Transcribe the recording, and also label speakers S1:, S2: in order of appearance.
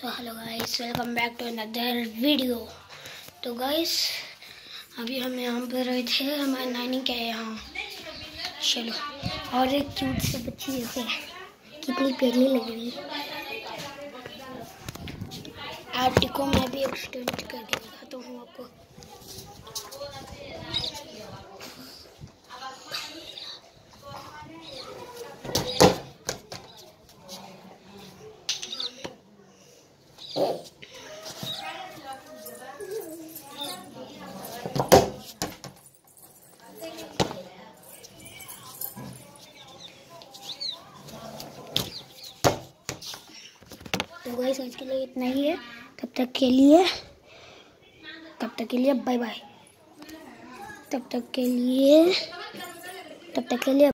S1: तो hello guys welcome back to another video तो guys अभी हम यहाँ पर रहे थे, हमारे नानी के यहाँ। चलो, और एक क्यूट से बच्ची जैसे कितनी प्यारी लग रही आर्टिको मैं भी एक स्टूडेंट करके दिखाता हूँ तो गाइस, आज के लिए इतना ही है। तब तक के लिए, तब तक के लिए बाय बाय तब तक के लिए, तब तक के लिए